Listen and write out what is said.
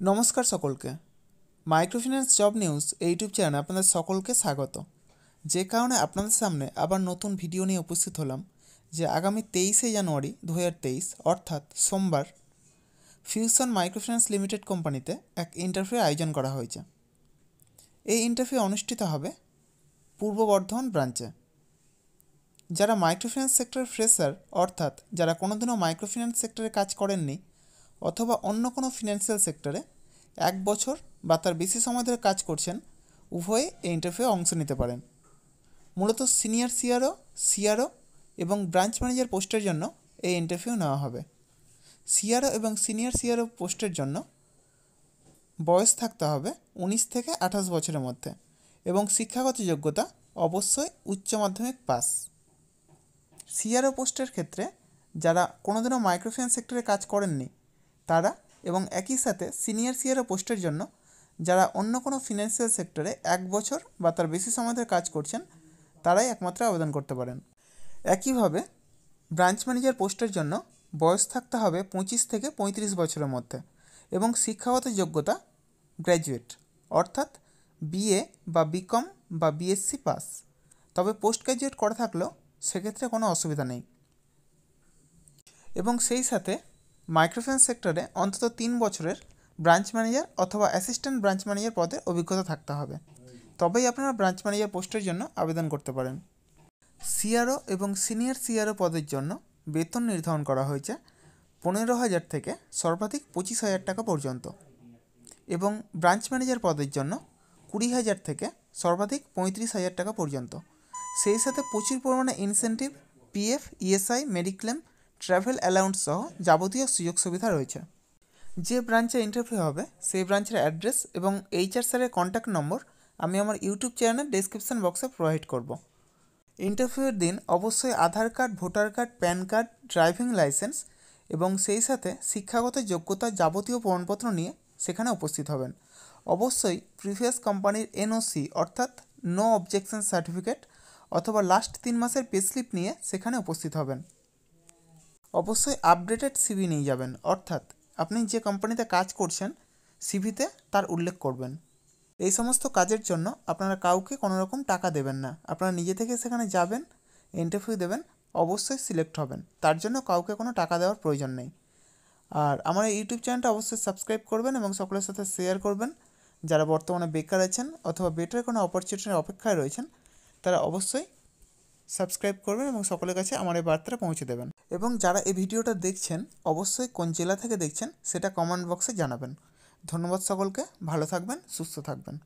নমস্কার সকলকে। Microfinance job news YouTube চ্যানেলে আপনাদের সকলকে স্বাগত। যে কারণে আপনাদের সামনে আবার নতুন ভিডিও নিয়ে উপস্থিত হলাম, যে আগামী তেইশে জানুয়ারি দু হাজার তেইশ, অর্থাৎ সোমবার, ফিউশন মাইক্রোফিন্যান্স লিমিটেড কোম্পানিতে এক ইন্টারভিউ আয়োজন করা হয়েছে। এই ইন্টারভিউ অনুষ্ঠিত হবে পূর্ব বর্ধমান ব্রাঞ্চে। যারা মাইক্রোফিন্যান্স সেক্টর ফ্রেশার, অর্থাৎ যারা কোনোদিনও মাইক্রোফিন্যান্স সেক্টরে কাজ করেননি অথবা অন্য কোনো ফিনান্সিয়াল সেক্টরে এক বছর বা তার বেশি সময় ধরে কাজ করছেন, উভয়ে এই ইন্টারভিউ অংশ নিতে পারেন। মূলত সিনিয়র সিআরও সিআরও এবং ব্রাঞ্চ ম্যানেজার পোস্টের জন্য এই ইন্টারভিউ নেওয়া হবে। সিআরও এবং সিনিয়র সিআরও পোস্টের জন্য বয়স থাকতে হবে উনিশ থেকে আঠাশ বছরের মধ্যে এবং শিক্ষাগত যোগ্যতা অবশ্যই উচ্চ মাধ্যমিক পাস সিআরও পোস্টের ক্ষেত্রে যারা কোনোদিনও মাইক্রোফিন্যান্স সেক্টরে কাজ করেননি তারা এবং একই সাথে সিনিয়র সিআরও পোস্টের জন্য, যারা অন্য কোনো ফিনান্সিয়াল সেক্টরে এক বছর বা তার বেশি সময় ধরে কাজ করছেন, তারাই একমাত্র আবেদন করতে পারেন। একইভাবে, ব্রাঞ্চ ম্যানেজার পোস্টের জন্য বয়স থাকতে হবে পঁচিশ থেকে পঁয়ত্রিশ বছরের মধ্যে এবং শিক্ষাগত যোগ্যতা গ্র্যাজুয়েট, অর্থাৎ বিএ বা বিকম বা বিএসসি পাস। তবে পোস্ট গ্র্যাজুয়েট করা থাকলেও সেক্ষেত্রে কোনো অসুবিধা নেই। এবং সেই সাথে মাইক্রোফিন্যান্স সেক্টরে অন্তত তিন বছরের ব্রাঞ্চ ম্যানেজার অথবা অ্যাসিস্ট্যান্ট ব্রাঞ্চ ম্যানেজার পদে অভিজ্ঞতা থাকতে হবে। তবেই আপনারা ব্রাঞ্চ ম্যানেজার পোস্টের জন্য আবেদন করতে পারেন। সিআরও এবং সিনিয়র সিআরও পদের জন্য বেতন নির্ধারণ করা হয়েছে পনেরো হাজার থেকে সর্বাধিক পঁচিশ হাজার টাকা পর্যন্ত এবং ব্রাঞ্চ ম্যানেজার পদের জন্য কুড়ি হাজার থেকে সর্বাধিক পঁয়ত্রিশ হাজার টাকা পর্যন্ত। সেই সাথে প্রচুর পরিমাণে incentive, PF, ESI, mediclaim travel allowance সহ যাবতীয় সুযোগ সুবিধা রয়েছে। যে ব্রাঞ্চে ইন্টারভিউ হবে, সেই ব্রাঞ্চের অ্যাড্রেস এবং এইচআর স্যারের কন্ট্যাক্ট নম্বর আমি আমার ইউটিউব চ্যানেলের ডিসক্রিপশন বক্সে প্রোভাইড করব। ইন্টারভিউয়ের দিন অবশ্যই Aadhaar card voter card PAN card driving licence এবং সেই সাথে শিক্ষাগত যোগ্যতা যাবতীয় প্রমাণপত্র নিয়ে সেখানে উপস্থিত হবেন। অবশ্যই প্রিভিয়াস কোম্পানির এনওসি অর্থাৎ নো অবজেকশন সার্টিফিকেট অথবা লাস্ট তিন মাসের পেস্লিপ নিয়ে সেখানে উপস্থিত হবেন। অবশ্যই আপডেটেড সিভি নিয়ে যাবেন। অর্থাৎ আপনি যে কোম্পানিতে কাজ করছেন সিভিতে তার উল্লেখ করবেন। এই সমস্ত কাজের জন্য আপনারা কাউকে কোনো রকম টাকা দেবেন না। আপনারা নিজে থেকে সেখানে যাবেন ইন্টারভিউ দেবেন, অবশ্যই সিলেক্ট হবেন। তার জন্য কাউকে কোনো টাকা দেওয়ার প্রয়োজন নেই। আর আমার এই ইউটিউব চ্যানেলটা অবশ্যই সাবস্ক্রাইব করবেন এবং সকলের সাথে শেয়ার করবেন। যারা বর্তমানে বেকার আছেন অথবা বেটার কোনো অপরচুনিটির অপেক্ষায় রয়েছেন, তারা অবশ্যই সাবস্ক্রাইব করবেন এবং সকলের কাছে আমার এই বার্তাটা পৌঁছে দেবেন। এবং যারা এই ভিডিওটা দেখছেন, অবশ্যই কোন জেলা থেকে দেখছেন, সেটা কমেন্ট বক্সে জানাবেন। ধন্যবাদ সকলকে, ভালো থাকবেন, সুস্থ থাকবেন।